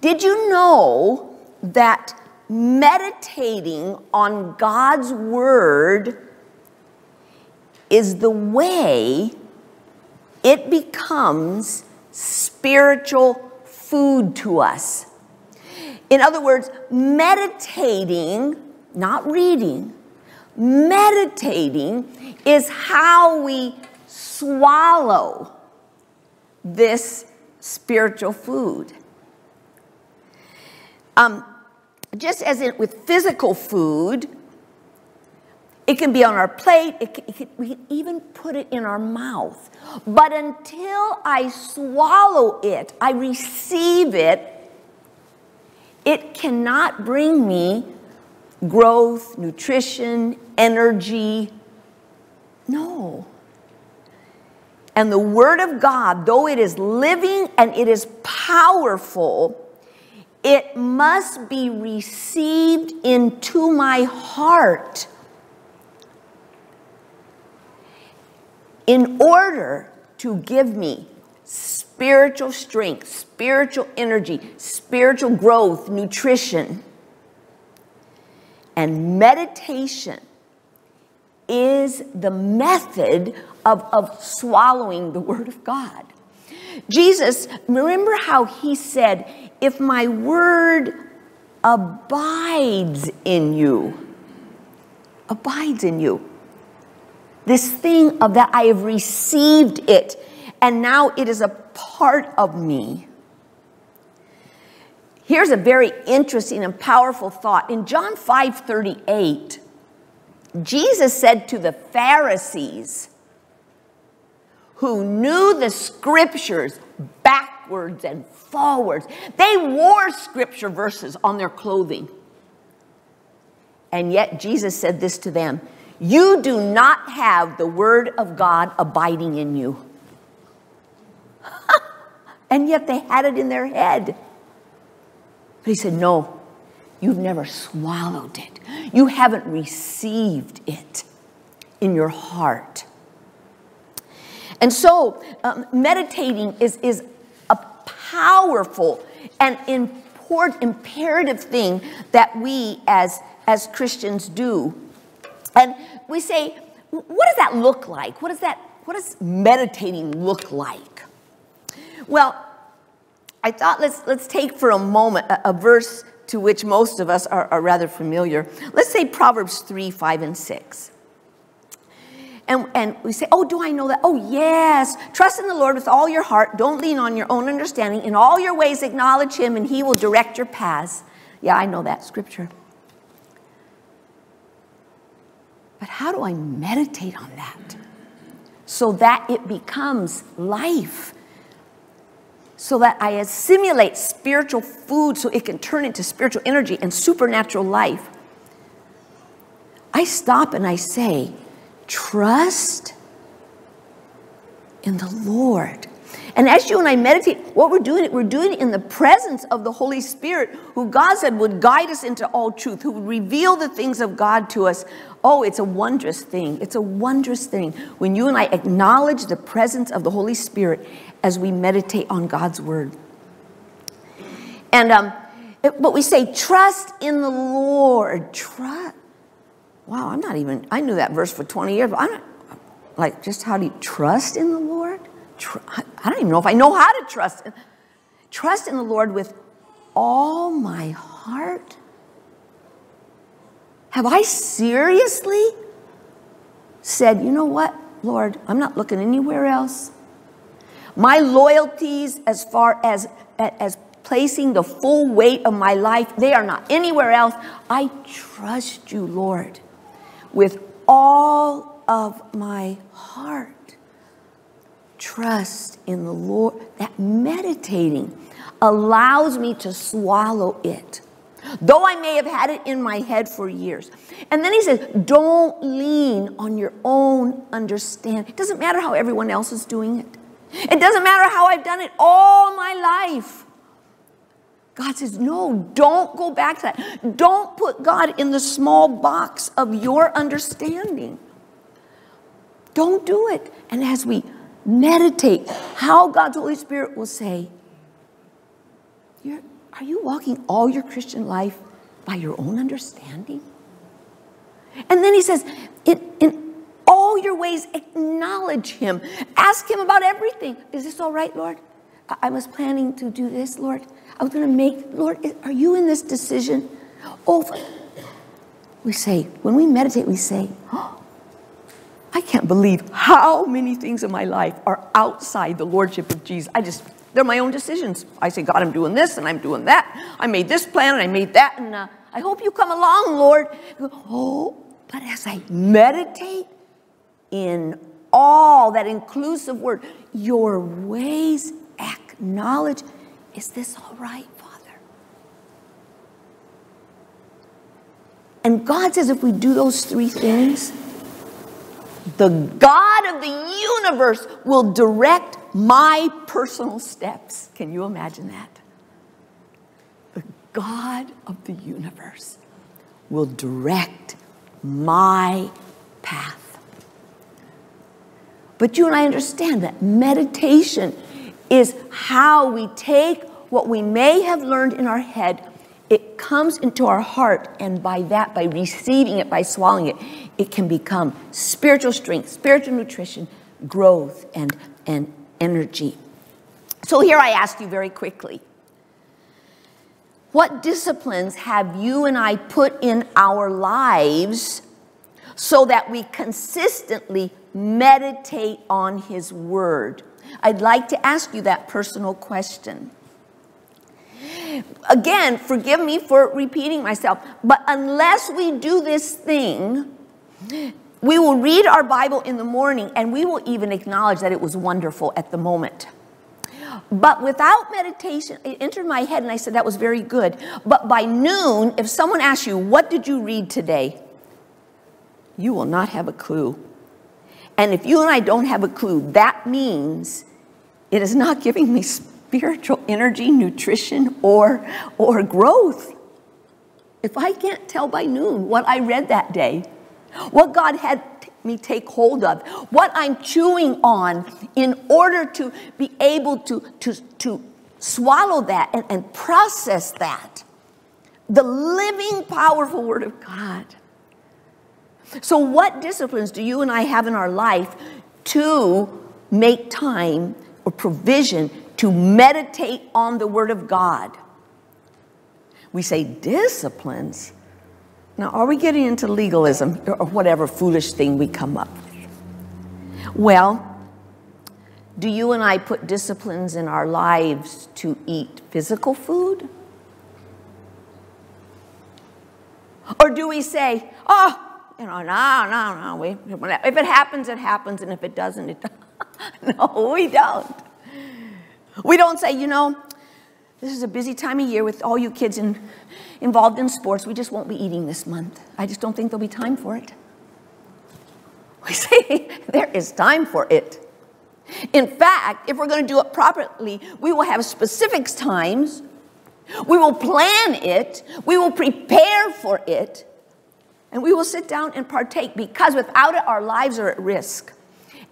Did you know that meditating on God's Word is the way it becomes spiritual food to us? In other words, meditating, not reading, meditating is how we swallow this spiritual food. Um, just as in, with physical food, it can be on our plate, it can, it can, we can even put it in our mouth. But until I swallow it, I receive it, it cannot bring me growth, nutrition, energy. No. And the Word of God, though it is living and it is powerful, it must be received into my heart in order to give me spiritual strength, spiritual energy, spiritual growth, nutrition. And meditation is the method of, of swallowing the Word of God. Jesus, remember how he said, If my Word abides in you, abides in you. This thing of that I have received it and now it is a part of me. Here's a very interesting and powerful thought. In John 5 38, Jesus said to the Pharisees who knew the scriptures backwards and forwards, they wore scripture verses on their clothing. And yet Jesus said this to them You do not have the word of God abiding in you and yet they had it in their head. But he said, No, you've never swallowed it. You haven't received it in your heart. And so, um, meditating is, is a powerful and important, imperative thing that we as, as Christians do. And we say, what does that look like? What does that, what does meditating look like? Well, I thought let's, let's take for a moment a, a verse to which most of us are, are rather familiar. Let's say Proverbs 3, 5, and 6. And, and we say, Oh, do I know that? Oh, yes. Trust in the Lord with all your heart. Don't lean on your own understanding. In all your ways, acknowledge Him, and He will direct your paths. Yeah, I know that scripture. But how do I meditate on that so that it becomes life? so that I assimilate spiritual food so it can turn into spiritual energy and supernatural life. I stop and I say, trust in the Lord. And as you and I meditate, what we're doing, we're doing it in the presence of the Holy Spirit, who God said would guide us into all truth, who would reveal the things of God to us. Oh, it's a wondrous thing. It's a wondrous thing when you and I acknowledge the presence of the Holy Spirit as we meditate on God's word. And um, but we say, trust in the Lord. Trust. Wow, I'm not even, I knew that verse for 20 years, but I'm not, like, just how do you trust in the Lord? Tr- I don't even know if I know how to trust. Trust in the Lord with all my heart. Have I seriously said, you know what, Lord, I'm not looking anywhere else. My loyalties, as far as, as placing the full weight of my life, they are not anywhere else. I trust you, Lord, with all of my heart. Trust in the Lord. That meditating allows me to swallow it. Though I may have had it in my head for years. And then he says, don't lean on your own understanding. It doesn't matter how everyone else is doing it. It doesn't matter how I've done it all my life. God says, no, don't go back to that. Don't put God in the small box of your understanding. Don't do it. And as we meditate, how God's Holy Spirit will say, Are you walking all your Christian life by your own understanding? And then he says, in, in all your ways, acknowledge him. Ask him about everything. Is this all right, Lord? I, was planning to do this, Lord. I was going to make, Lord, are you in this decision? Oh, we say, when we meditate, we say, oh, I can't believe how many things in my life are outside the Lordship of Jesus. I just, they're my own decisions. I say, God, I'm doing this and I'm doing that. I made this plan and I made that, and uh, I hope you come along, Lord. Oh, but as I meditate in all that inclusive word, your ways acknowledge, is this all right, Father? And God says if we do those three things, the God of the universe will direct my personal steps. Can you imagine that? The God of the universe will direct my path. But you and I understand that meditation is how we take what we may have learned in our head, it comes into our heart, and by that, by receiving it, by swallowing it, it can become spiritual strength, spiritual nutrition, growth, and, and energy. So here I ask you very quickly what disciplines have you and I put in our lives so that we consistently meditate on His Word? I'd like to ask you that personal question. Again, forgive me for repeating myself, but unless we do this thing, we will read our Bible in the morning and we will even acknowledge that it was wonderful at the moment. But without meditation, it entered my head and I said, that was very good. But by noon, if someone asks you, what did you read today? You will not have a clue. And if you and I don't have a clue, that means it is not giving me spiritual energy, nutrition, or, or growth. If I can't tell by noon what I read that day, what God had me take hold of, what I'm chewing on in order to be able to, to, to swallow that and, and process that. The living, powerful Word of God. So, what disciplines do you and I have in our life to make time or provision to meditate on the Word of God? We say disciplines. Now, are we getting into legalism or whatever foolish thing we come up with? Well, do you and I put disciplines in our lives to eat physical food? Or do we say, oh, you know, no, no, no, we, if it happens, it happens, and if it doesn't, it doesn't. no, we don't. We don't say, you know, this is a busy time of year with all you kids in, involved in sports. We just won't be eating this month. I just don't think there'll be time for it. We say there is time for it. In fact, if we're going to do it properly, we will have specific times. We will plan it. We will prepare for it. And we will sit down and partake because without it, our lives are at risk.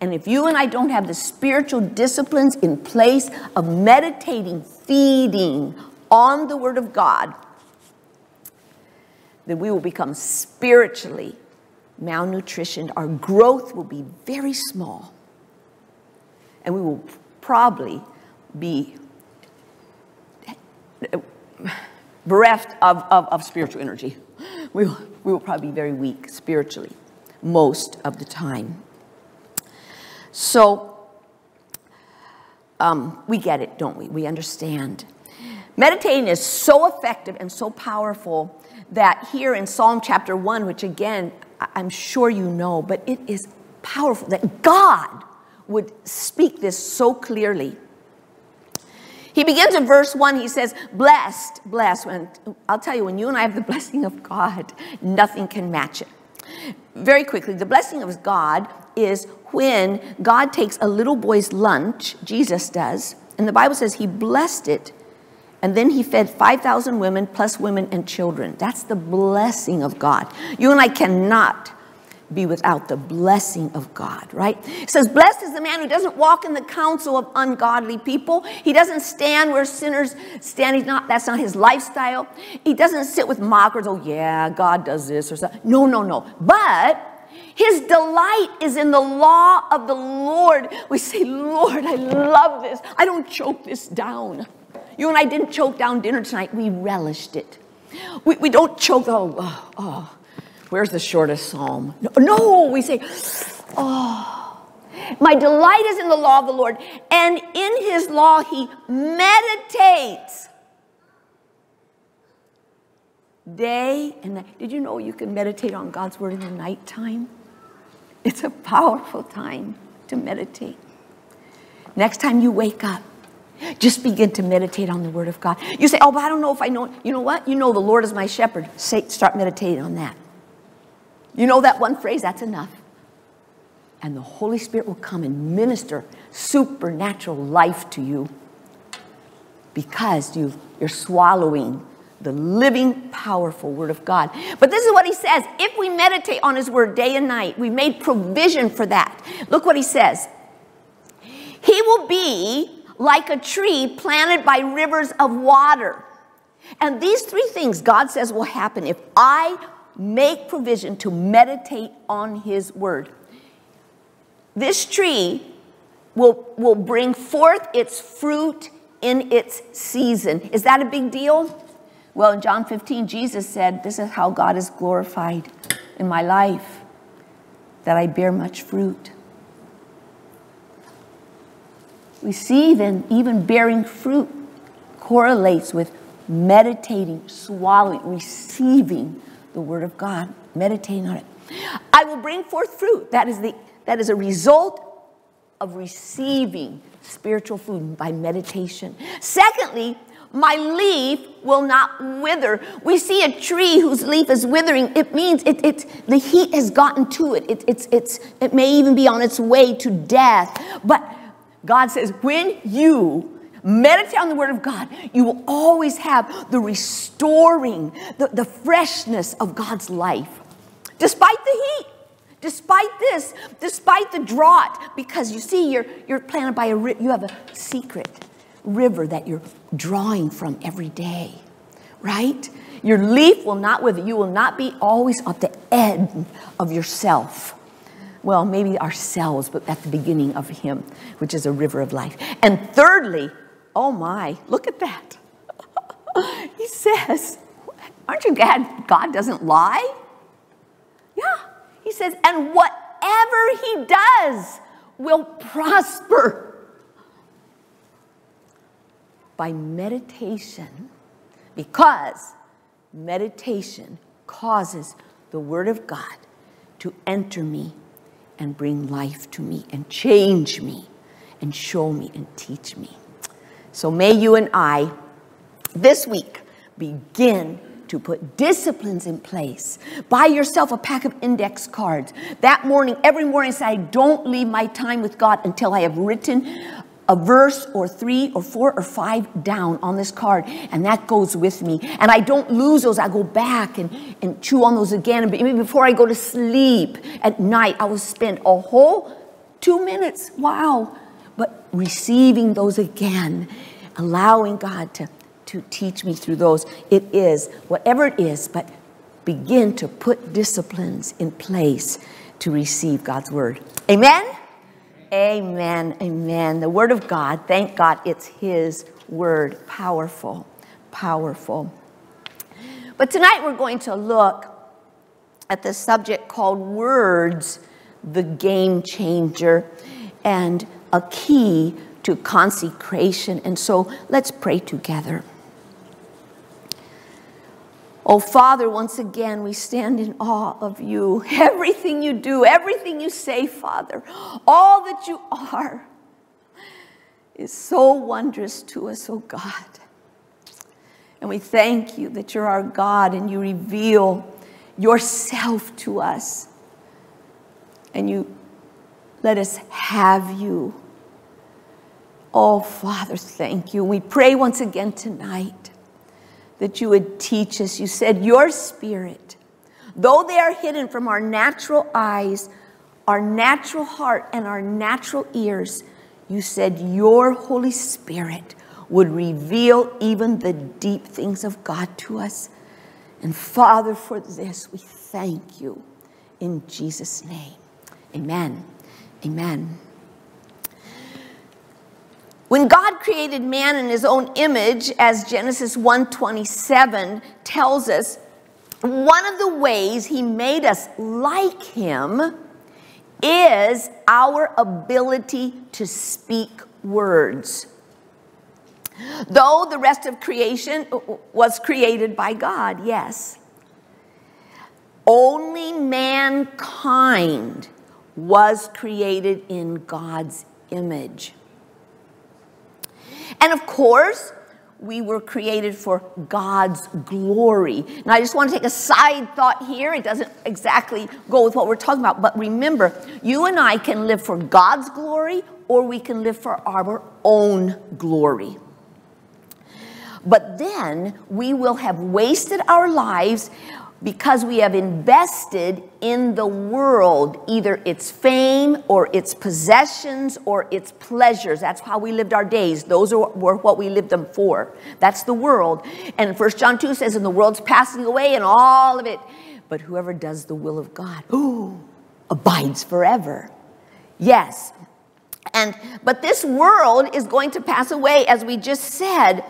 And if you and I don't have the spiritual disciplines in place of meditating, feeding on the Word of God, then we will become spiritually malnutritioned. Our growth will be very small. And we will probably be bereft of, of, of spiritual energy. We will, we will probably be very weak spiritually most of the time. So um, we get it, don't we? We understand. Meditating is so effective and so powerful that here in Psalm chapter 1, which again, I'm sure you know, but it is powerful that God would speak this so clearly. He begins in verse 1, he says, Blessed, blessed. When, I'll tell you, when you and I have the blessing of God, nothing can match it. Very quickly, the blessing of God is when God takes a little boy's lunch, Jesus does, and the Bible says he blessed it, and then he fed 5,000 women plus women and children. That's the blessing of God. You and I cannot be without the blessing of God, right? It says, Blessed is the man who doesn't walk in the counsel of ungodly people. He doesn't stand where sinners stand. He's not, that's not his lifestyle. He doesn't sit with mockers, oh yeah, God does this or something. No, no, no. But his delight is in the law of the Lord. We say, Lord, I love this. I don't choke this down. You and I didn't choke down dinner tonight. We relished it. We, we don't choke, oh, oh, oh, where's the shortest psalm? No, no, we say, oh, my delight is in the law of the Lord, and in his law he meditates day and night. Did you know you can meditate on God's word in the nighttime? It's a powerful time to meditate. Next time you wake up, just begin to meditate on the Word of God. You say, Oh, but I don't know if I know. You know what? You know the Lord is my shepherd. Say, start meditating on that. You know that one phrase? That's enough. And the Holy Spirit will come and minister supernatural life to you because you, you're swallowing the living, powerful Word of God. But this is what He says if we meditate on His Word day and night, we made provision for that. Look what He says He will be like a tree planted by rivers of water. And these three things God says will happen if I make provision to meditate on His word. This tree will, will bring forth its fruit in its season. Is that a big deal? Well, in John 15, Jesus said, This is how God is glorified in my life, that I bear much fruit. We see then even bearing fruit correlates with meditating, swallowing, receiving the word of God, meditating on it. I will bring forth fruit. That is, the, that is a result of receiving spiritual food by meditation. Secondly, my leaf will not wither. We see a tree whose leaf is withering. It means it, it, the heat has gotten to it. it. It's, it's, it may even be on its way to death. But God says, when you meditate on the Word of God, you will always have the restoring, the, the freshness of God's life. Despite the heat, despite this, despite the drought, because you see, you're, you're planted by a, you have a secret river that you're drawing from every day, right? Your leaf will not wither. You will not be always at the end of yourself well, maybe ourselves, but at the beginning of Him, which is a river of life. And thirdly, oh my, look at that. he says, Aren't you glad God doesn't lie? Yeah. He says, And whatever He does will prosper. By meditation, because meditation causes the Word of God to enter me and bring life to me and change me and show me and teach me. So may you and I this week begin to put disciplines in place. Buy yourself a pack of index cards. That morning, every morning, say, I don't leave my time with God until I have written a verse or three or four or five down on this card, and that goes with me. And I don't lose those. I go back and, and chew on those again. And maybe before I go to sleep at night, I will spend a whole two minutes, wow, but receiving those again, allowing God to, to teach me through those. It is, whatever it is, but begin to put disciplines in place to receive God's word. Amen? Amen. Amen. The Word of God, thank God it's His Word. Powerful, powerful. But tonight we're going to look at the subject called Words, the Game Changer, and a key to consecration. And so let's pray together. Oh, Father, once again, we stand in awe of you. Everything you do, everything you say, Father, all that you are is so wondrous to us, oh God. And we thank you that you're our God and you reveal yourself to us. And you let us have you. Oh, Father, thank you. We pray once again tonight that you would teach us. You said, Your spirit, though they are hidden from our natural eyes, our natural heart, and our natural ears, you said your Holy Spirit would reveal even the deep things of God to us. And Father, for this, we thank you in Jesus' name. Amen. Amen. When God created man in his own image, as Genesis 1:27 tells us, one of the ways he made us like him is our ability to speak words. Though the rest of creation was created by God, yes. Only mankind was created in God's image. And of course, we were created for God's glory. Now, I just want to take a side thought here. It doesn't exactly go with what we're talking about, but remember, you and I can live for God's glory or we can live for our own glory. But then we will have wasted our lives because we have invested in the world, either its fame or its possessions or its pleasures. That's how we lived our days. Those were what we lived them for. That's the world. And First John 2 says, and the world's passing away and all of it. But whoever does the will of God, ooh, abides forever. Yes. And but this world is going to pass away, as we just said.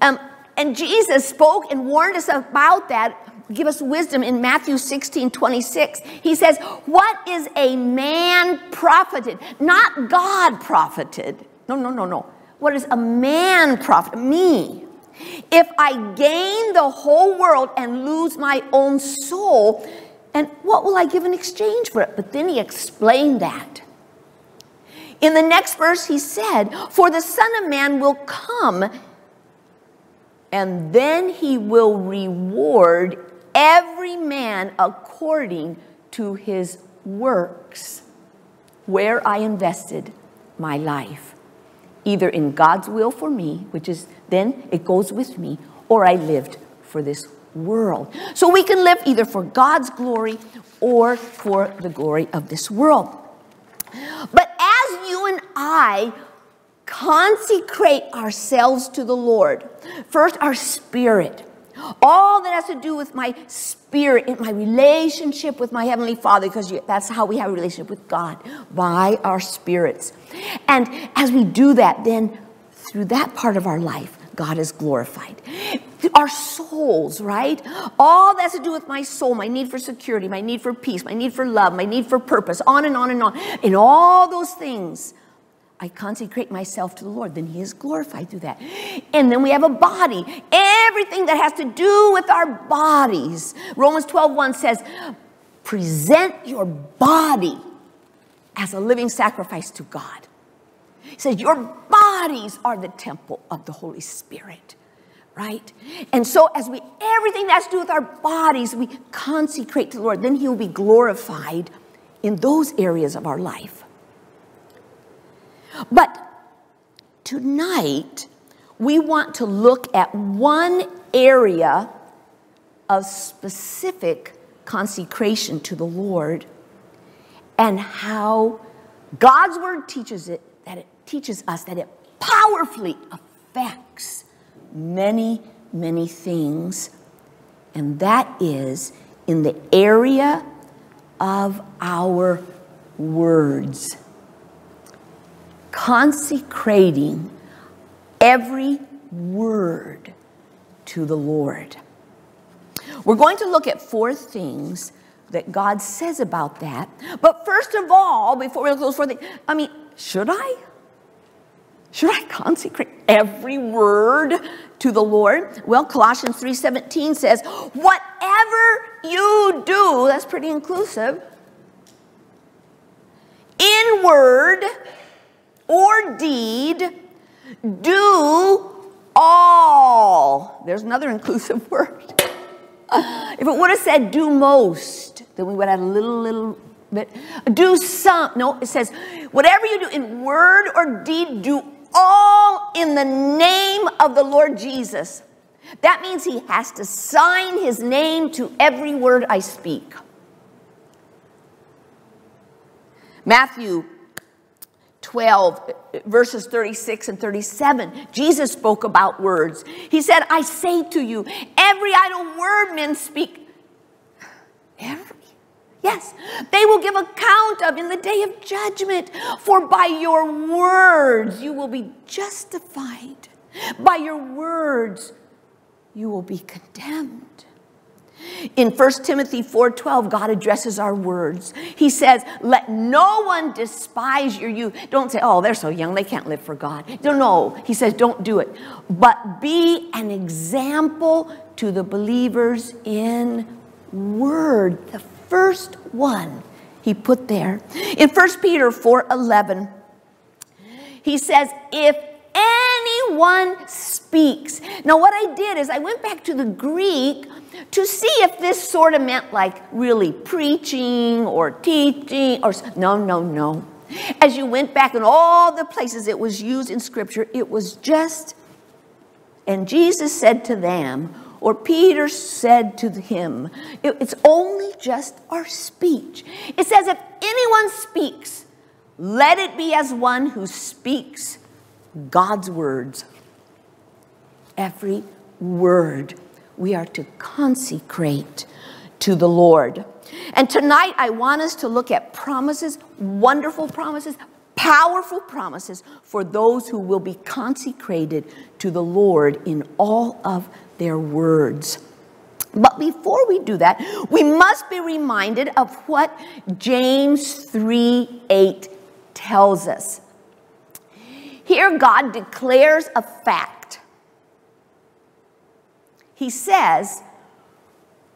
Um, and Jesus spoke and warned us about that give us wisdom in Matthew 16 26. He says, What is a man profited? Not God profited. No, no, no, no. What is a man profit? Me. If I gain the whole world and lose my own soul, and what will I give in exchange for it? But then he explained that. In the next verse, he said, For the Son of Man will come, and then he will reward every man according to his works, where I invested my life, either in God's will for me, which is then it goes with me, or I lived for this world. So we can live either for God's glory or for the glory of this world. But as you and I consecrate ourselves to the Lord, first our spirit, all that has to do with my spirit, in my relationship with my Heavenly Father, because that's how we have a relationship with God, by our spirits. And as we do that, then through that part of our life, God is glorified. Our souls, right? All that has to do with my soul, my need for security, my need for peace, my need for love, my need for purpose, on and on and on. In all those things, I consecrate myself to the Lord, then He is glorified through that. And then we have a body. Everything that has to do with our bodies. Romans 12 1 says, present your body as a living sacrifice to God. He says, Your bodies are the temple of the Holy Spirit. Right? And so, as we everything that has to do with our bodies, we consecrate to the Lord, then He will be glorified in those areas of our life. But tonight, we want to look at one area of specific consecration to the Lord and how God's word teaches it that it teaches us that it powerfully affects many many things. And that is in the area of our words consecrating every word to the Lord. We're going to look at four things that God says about that. But first of all, before we look at those four things, I mean, should I? Should I consecrate every word to the Lord? Well, Colossians 3:17 says, "Whatever you do, that's pretty inclusive, in word or deed, do all. There's another inclusive word. if it would have said do most, then we would have a little, little bit. Do some. No, it says, whatever you do in word or deed, do all in the name of the Lord Jesus. That means he has to sign his name to every word I speak. Matthew 12, verses 36 and 37, Jesus spoke about words. He said, I say to you, every idle word men speak, every, yes, they will give account of in the day of judgment. For by your words you will be justified, by your words you will be condemned. In 1 Timothy 4:12, God addresses our words. He says, "Let no one despise your youth." Don't say, "Oh, they're so young, they can't live for God." No, no. He says, "Don't do it." But be an example to the believers in word. The first one he put there. In 1 Peter 4:11, he says, "If anyone speaks. Now, what I did is I went back to the Greek to see if this sort of meant like really preaching or teaching or no, no, no. As you went back in all the places it was used in Scripture, it was just, and Jesus said to them, or Peter said to him, it's only just our speech. It says, if anyone speaks, let it be as one who speaks God's words. Every word we are to consecrate to the Lord. And tonight I want us to look at promises, wonderful promises, powerful promises for those who will be consecrated to the Lord in all of their words. But before we do that, we must be reminded of what James 3 8 tells us. Here, God declares a fact. He says,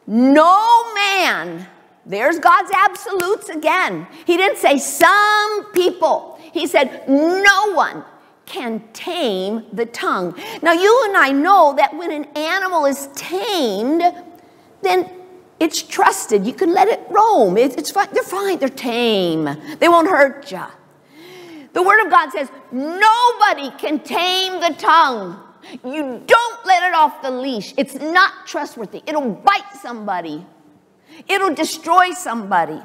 No man, there's God's absolutes again. He didn't say some people, He said, No one can tame the tongue. Now, you and I know that when an animal is tamed, then it's trusted. You can let it roam. it's fine. They're fine. They're tame. They won't hurt you. The Word of God says nobody can tame the tongue. You don't let it off the leash. It's not trustworthy. It'll bite somebody, it'll destroy somebody.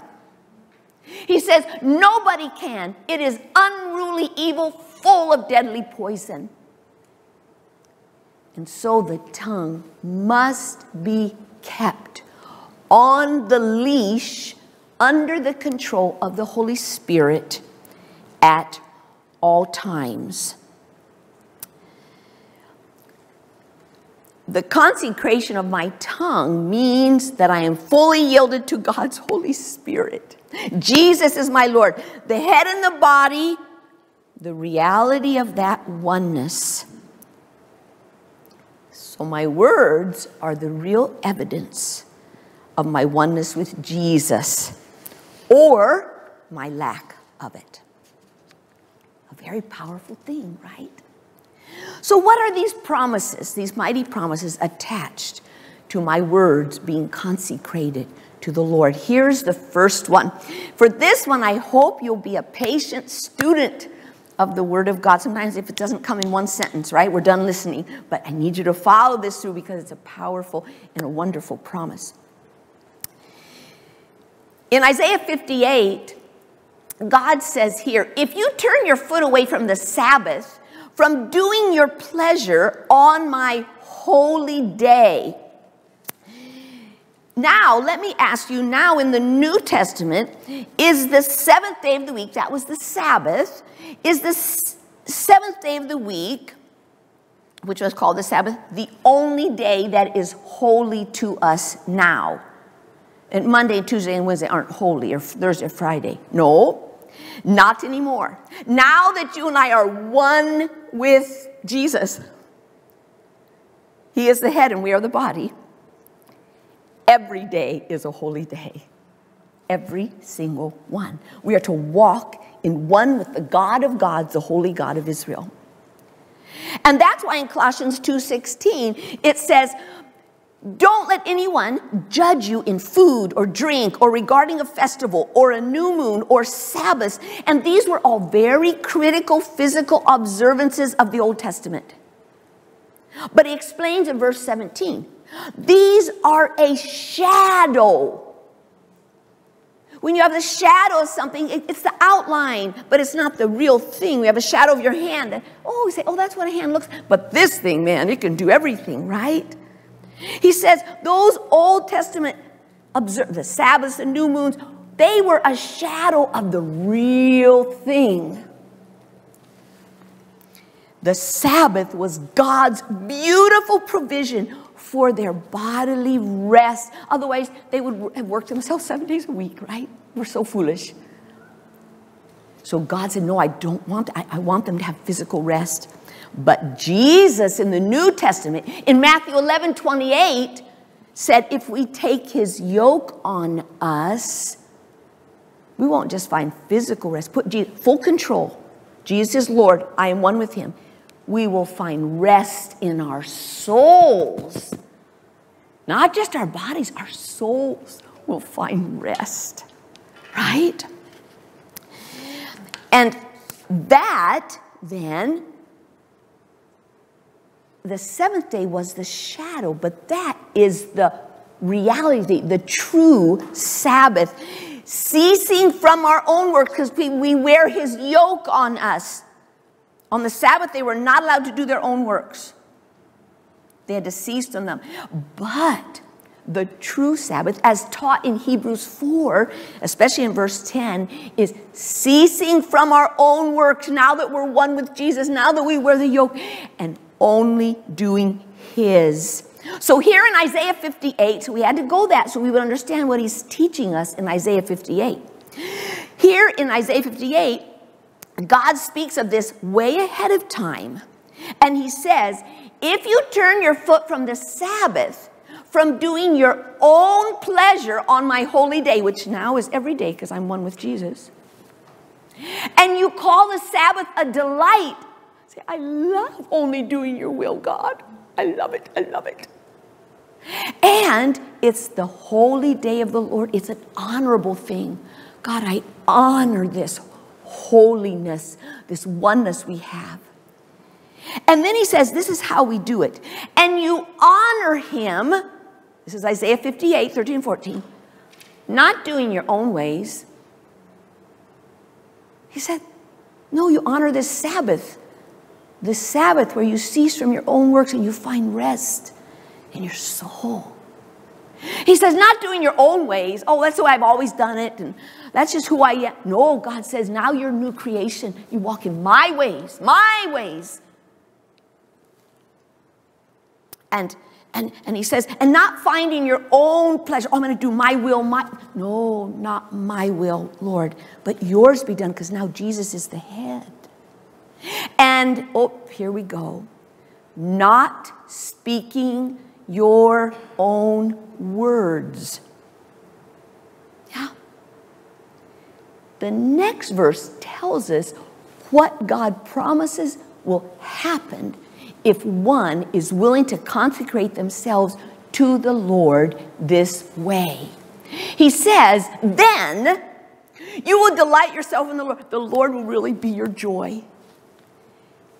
He says, Nobody can. It is unruly evil, full of deadly poison. And so the tongue must be kept on the leash under the control of the Holy Spirit at all times. The consecration of my tongue means that I am fully yielded to God's Holy Spirit. Jesus is my Lord, the head and the body, the reality of that oneness. So my words are the real evidence of my oneness with Jesus or my lack of it A very powerful thing, right? So, what are these promises, these mighty promises attached to my words being consecrated to the Lord? Here's the first one. For this one, I hope you'll be a patient student of the Word of God. Sometimes, if it doesn't come in one sentence, right, we're done listening. But I need you to follow this through because it's a powerful and a wonderful promise. In Isaiah 58, God says here, if you turn your foot away from the Sabbath, from doing your pleasure on my holy day. Now, let me ask you now in the New Testament, is the seventh day of the week, that was the Sabbath, is the seventh day of the week, which was called the Sabbath, the only day that is holy to us now? And Monday, Tuesday, and Wednesday aren't holy, or Thursday, Friday. No, not anymore. Now that you and I are one with Jesus, He is the head and we are the body. Every day is a holy day. Every single one. We are to walk in one with the God of gods, the holy God of Israel. And that's why in Colossians 2:16 it says, don't let anyone judge you in food or drink or regarding a festival or a new moon or Sabbath. And these were all very critical physical observances of the Old Testament. But he explains in verse 17 these are a shadow. When you have the shadow of something, it's the outline, but it's not the real thing. We have a shadow of your hand. oh, we say, oh, that's what a hand looks. But this thing, man, it can do everything, right? He says those Old Testament observe the Sabbaths, the new moons, they were a shadow of the real thing. The Sabbath was God's beautiful provision for their bodily rest. Otherwise, they would have worked themselves seven days a week, right? We're so foolish. So God said, No, I don't want, I, I want them to have physical rest. But Jesus in the New Testament, in Matthew 11 28, said, If we take his yoke on us, we won't just find physical rest, put Jesus, full control. Jesus is Lord, I am one with him we will find rest in our souls. Not just our bodies, our souls will find rest, right? And that then, the seventh day was the shadow, but that is the reality, the true Sabbath. Ceasing from our own work because we, we wear his yoke on us. On the Sabbath, they were not allowed to do their own works. They had to cease from them. But the true Sabbath, as taught in Hebrews 4, especially in verse 10, is ceasing from our own works now that we're one with Jesus, now that we wear the yoke, and only doing His. So here in Isaiah 58, so we had to go that so we would understand what he's teaching us in Isaiah 58. Here in Isaiah 58, God speaks of this way ahead of time. And he says, if you turn your foot from the Sabbath, from doing your own pleasure on my holy day, which now is every day because I'm one with Jesus, and you call the Sabbath a delight, I love only doing your will, God. I love it. I love it. And it's the holy day of the Lord. It's an honorable thing. God, I honor this holiness, this oneness we have. And then he says, This is how we do it. And you honor him. This is Isaiah 58, 13, 14. Not doing your own ways. He said, No, you honor this Sabbath. The Sabbath where you cease from your own works and you find rest in your soul. He says, not doing your own ways. Oh, that's the way I've always done it. And that's just who I am. No, God says, now you're a new creation. You walk in my ways, my ways. And and, and he says, and not finding your own pleasure. Oh, I'm going to do my will, my. No, not my will, Lord, but yours be done because now Jesus is the head. And, oh, here we go. Not speaking your own words. Yeah. The next verse tells us what God promises will happen if one is willing to consecrate themselves to the Lord this way. He says, then you will delight yourself in the Lord. The Lord will really be your joy.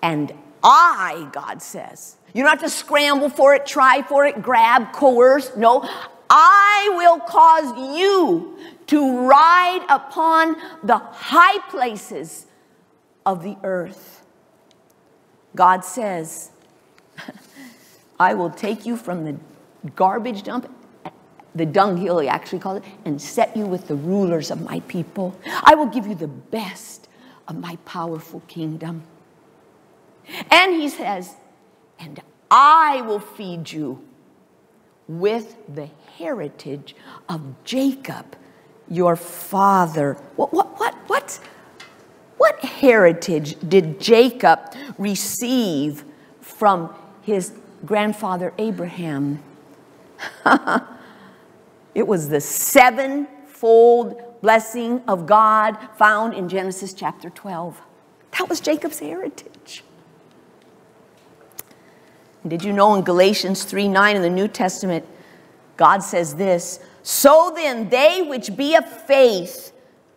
And I, God says, you don't have to scramble for it, try for it, grab, coerce. No, I will cause you to ride upon the high places of the earth. God says, I will take you from the garbage dump, the dunghill, he actually called it, and set you with the rulers of my people. I will give you the best of my powerful kingdom. And he says, and I will feed you with the heritage of Jacob, your father. What, what, what, what? What heritage did Jacob receive from his grandfather Abraham? it was the sevenfold blessing of God found in Genesis chapter 12. That was Jacob's heritage. Did you know in Galatians 3 9 in the New Testament, God says this So then, they which be of faith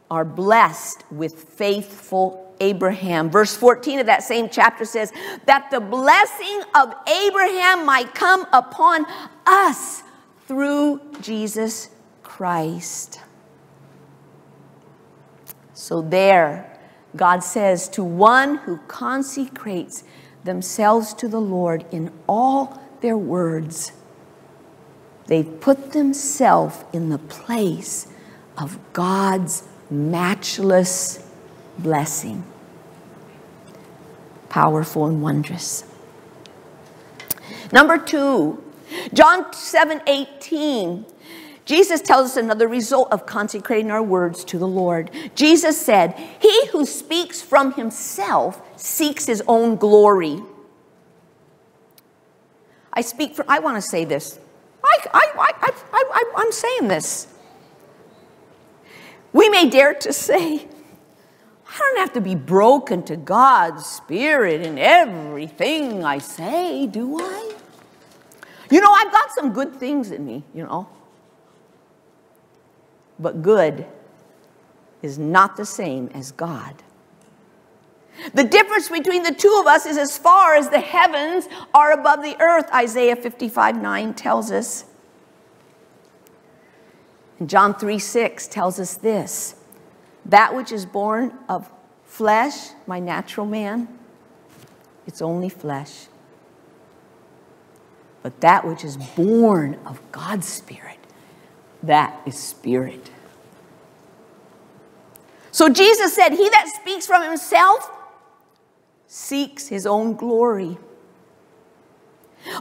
are blessed with faithful Abraham. Verse 14 of that same chapter says, That the blessing of Abraham might come upon us through Jesus Christ. So there, God says, To one who consecrates themselves to the Lord in all their words, They've put themselves in the place of God's matchless blessing. Powerful and wondrous. Number two, John 7 18. Jesus tells us another result of consecrating our words to the Lord. Jesus said, He who speaks from himself seeks his own glory. I speak for, I want to say this. I, I, I, I, I, I'm saying this. We may dare to say, I don't have to be broken to God's Spirit in everything I say, do I? You know, I've got some good things in me, you know. But good is not the same as God. The difference between the two of us is as far as the heavens are above the earth, Isaiah 55 9 tells us. And John 3 6 tells us this that which is born of flesh, my natural man, it's only flesh. But that which is born of God's Spirit, that is spirit. So Jesus said, He that speaks from himself seeks his own glory.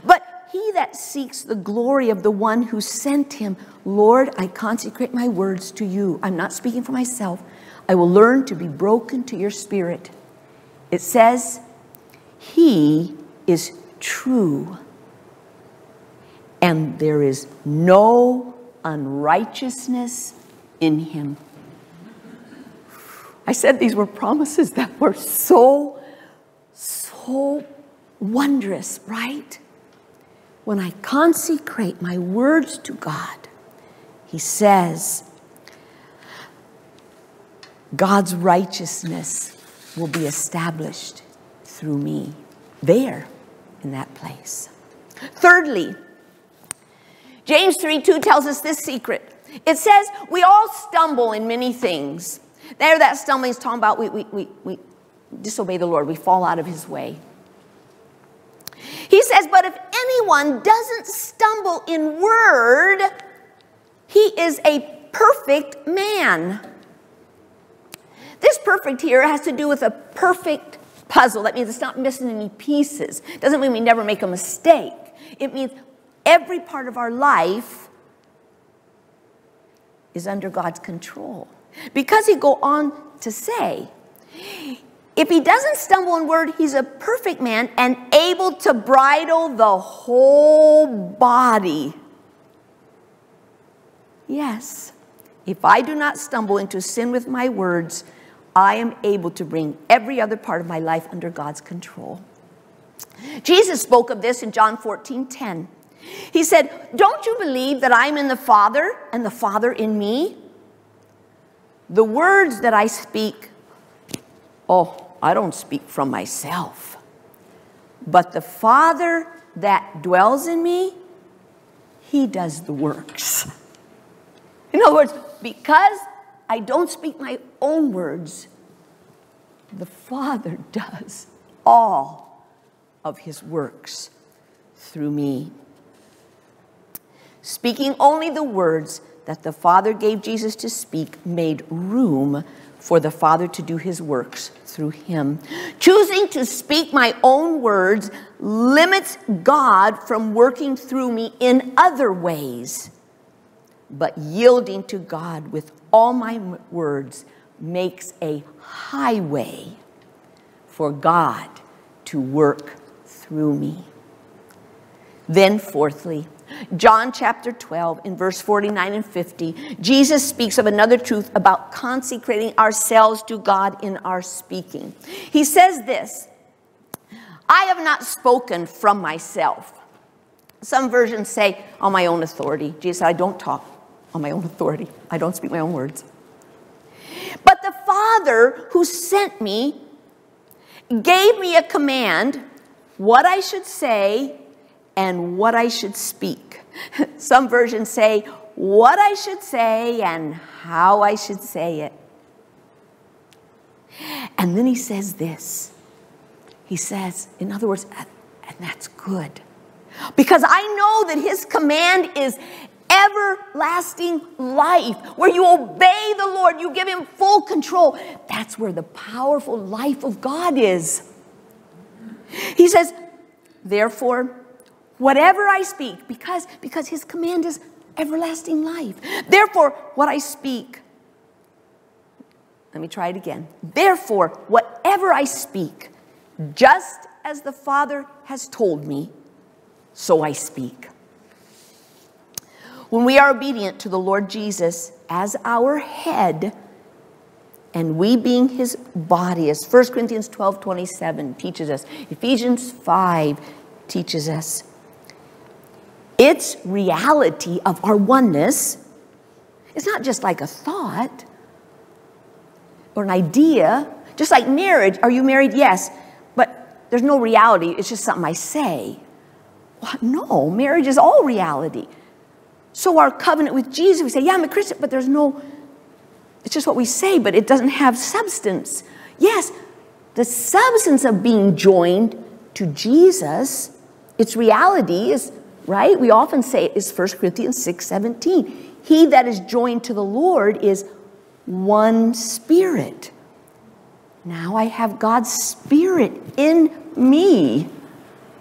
But he that seeks the glory of the one who sent him, Lord, I consecrate my words to you. I'm not speaking for myself. I will learn to be broken to your spirit. It says, He is true, and there is no unrighteousness in him. I said these were promises that were so, so wondrous, right? when I consecrate my words to God, He says, God's righteousness will be established through me there in that place. Thirdly, James 3 2 tells us this secret. It says, We all stumble in many things. There, that stumbling is talking about we, we, we, we disobey the Lord, we fall out of His way. He says, But if anyone doesn't stumble in word, he is a perfect man. This perfect here has to do with a perfect puzzle. That means it's not missing any pieces. Doesn't mean we never make a mistake. It means every part of our life is under God's control. Because he go on to say, if he doesn't stumble in word, he's a perfect man and able to bridle the whole body. Yes, if I do not stumble into sin with my words, I am able to bring every other part of my life under God's control. Jesus spoke of this in John 14 10. He said, Don't you believe that I'm in the Father and the Father in me? The words that I speak, oh, I don't speak from myself. But the Father that dwells in me, he does the works. In other words, because I don't speak my own words, the Father does all of his works through me. Speaking only the words that the Father gave Jesus to speak made room for the Father to do his works through him. Choosing to speak my own words limits God from working through me in other ways. But yielding to God with all my words makes a highway for God to work through me. Then, fourthly, John chapter 12, in verse 49 and 50, Jesus speaks of another truth about consecrating ourselves to God in our speaking. He says this I have not spoken from myself. Some versions say on my own authority. Jesus said, I don't talk on my own authority, I don't speak my own words. But the Father who sent me gave me a command what I should say and what I should speak. Some versions say what I should say and how I should say it. And then he says this. He says, in other words, and that's good. Because I know that his command is everlasting life, where you obey the Lord, you give him full control. That's where the powerful life of God is. He says, therefore, whatever I speak, because, because his command is everlasting life. Therefore, what I speak, let me try it again. Therefore, whatever I speak, just as the Father has told me, so I speak. When we are obedient to the Lord Jesus as our head, and we being his body, as 1 Corinthians 12 27 teaches us, Ephesians 5 teaches us, its reality of our oneness is not just like a thought or an idea, just like marriage. Are you married? Yes. But there's no reality, it's just something I say. No, marriage is all reality. So our covenant with Jesus, we say, yeah, I'm a Christian, but there's no, it's just what we say, but it doesn't have substance. Yes, the substance of being joined to Jesus, its reality is, right? We often say it is 1 Corinthians 6 17. He that is joined to the Lord is one spirit. Now I have God's spirit in me.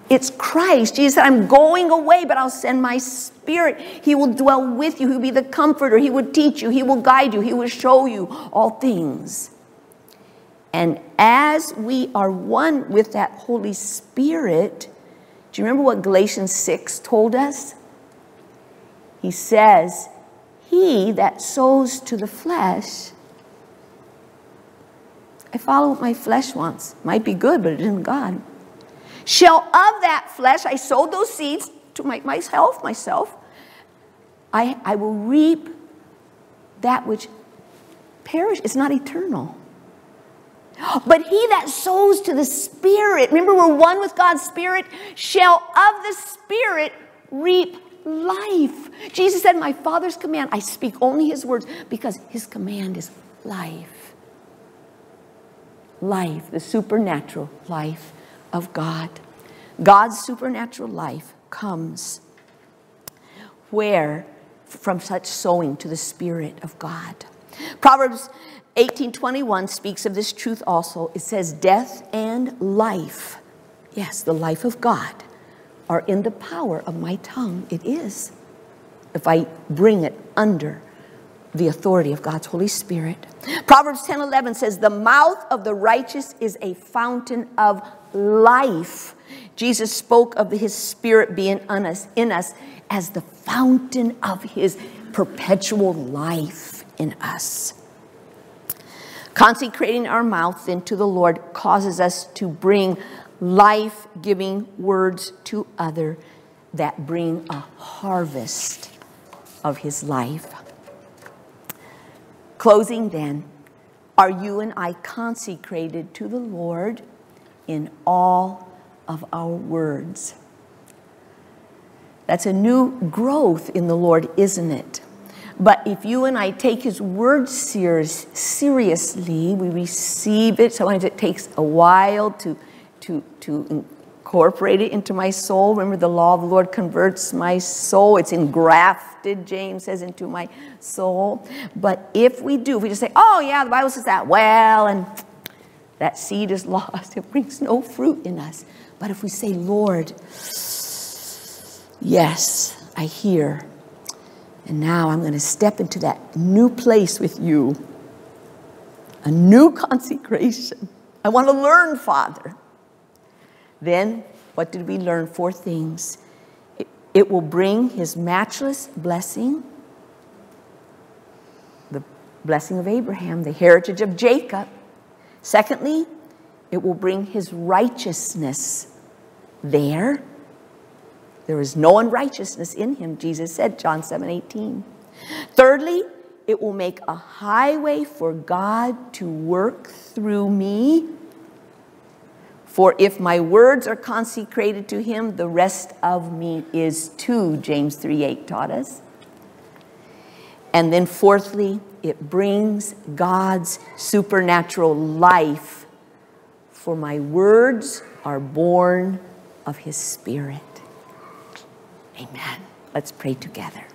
It's Christ. Jesus said, I'm going away, but I'll send my spirit. He will dwell with you. He'll be the comforter. He will teach you. He will guide you. He will show you all things. And as we are one with that Holy Spirit, do you remember what Galatians 6 told us? He says, He that sows to the flesh, I follow what my flesh wants. Might be good, but it isn't God shall of that flesh, I sowed those seeds to make myself, myself, I, I will reap that which perish. It's not eternal. But he that sows to the Spirit, remember we're one with God's Spirit, shall of the Spirit reap life. Jesus said, My Father's command, I speak only his words because his command is life. Life, the supernatural life of God. God's supernatural life comes where from such sowing to the spirit of God. Proverbs 18:21 speaks of this truth also. It says death and life, yes, the life of God are in the power of my tongue. It is. If I bring it under the authority of God's Holy Spirit. Proverbs 10 11 says, The mouth of the righteous is a fountain of life. Jesus spoke of his spirit being in us, in us as the fountain of his perpetual life in us. Consecrating our mouth into the Lord causes us to bring life giving words to other that bring a harvest of his life. Closing then, are you and I consecrated to the Lord in all of our words? That's a new growth in the Lord, isn't it? But if you and I take His word serious, seriously, we receive it. Sometimes it takes a while to, to, to incorporate it into my soul. Remember, the law of the Lord converts my soul. It's engrafted, James says, into my soul. But if we do, if we just say, oh, yeah, the Bible says that, well, and that seed is lost, it brings no fruit in us. But if we say, Lord, yes, I hear. And now I'm going to step into that new place with you, a new consecration. I want to learn, Father. Then, what did we learn? Four things. It, it will bring his matchless blessing, the blessing of Abraham, the heritage of Jacob. Secondly, it will bring his righteousness there. There is no unrighteousness in him, Jesus said, John 7 18. Thirdly, it will make a highway for God to work through me. For if my words are consecrated to him, the rest of me is too, James 3 8 taught us. And then, fourthly, it brings God's supernatural life, for my words are born of his spirit. Amen. Let's pray together.